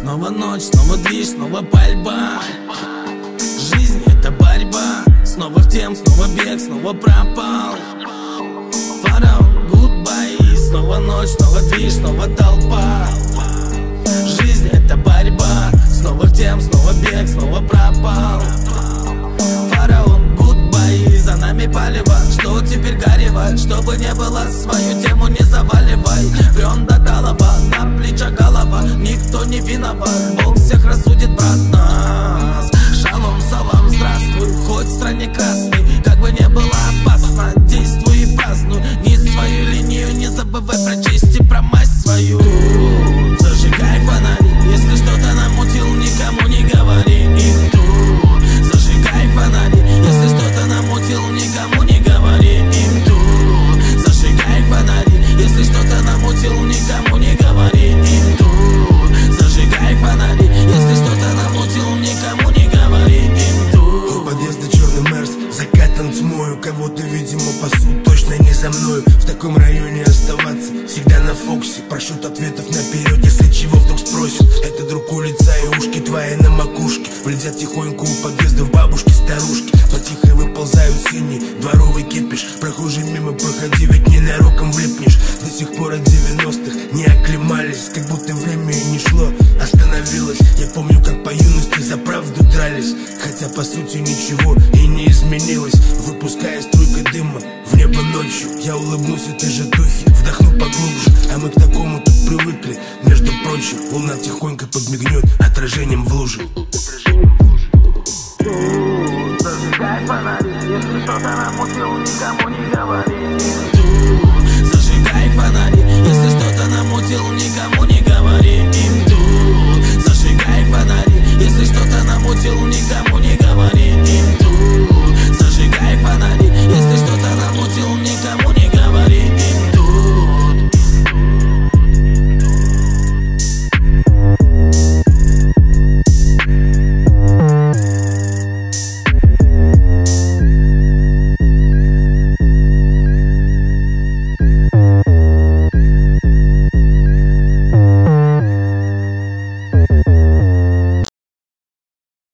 снова ночь, снова движ, снова пальба. Жизнь это борьба. Снова в тем, снова бег, снова пропал. Фараон, goodbye. Снова ночь, снова движ, снова толпа. Жизнь это борьба. Снова в тем, снова бег, снова пропал. Фараон, goodbye. За нами палево, что теперь горевать? Чтобы не было свою тему не заваливай. Прем до голова Никто не виноват, Бог всех рассудит, брат нас. Шалом, салам, здравствуй, хоть в стране красный Как бы не было опасно, действуй и празднуй. Не свою линию, не забывай про тьмою Кого-то, видимо, пасут, точно не за мною В таком районе оставаться, всегда на фокусе Прошут ответов наперед, если чего вдруг спросят. Это друг улица и ушки твои на макушке. Влетят тихонько у подъезда в бабушки, старушки. Потихо выползают синие, дворовый кипиш. Прохожий мимо, проходи, ведь ненароком влипнешь. До сих пор от 90-х не оклемались Как будто время и не шло, остановилось. Я помню, как по юности за правду дрались. Хотя по сути ничего Пуская струйка дыма в небо ночью. Я улыбнусь этой же духе, вдохну поглубже. А мы к такому тут привыкли, между прочим Луна тихонько подмигнет отражением в луже. Зажигай фонарь, если что-то намутил, никому не говори Зажигай фонари, если что-то намутил, никому не говори. Им Зажигай фонари, если что-то намутил, никому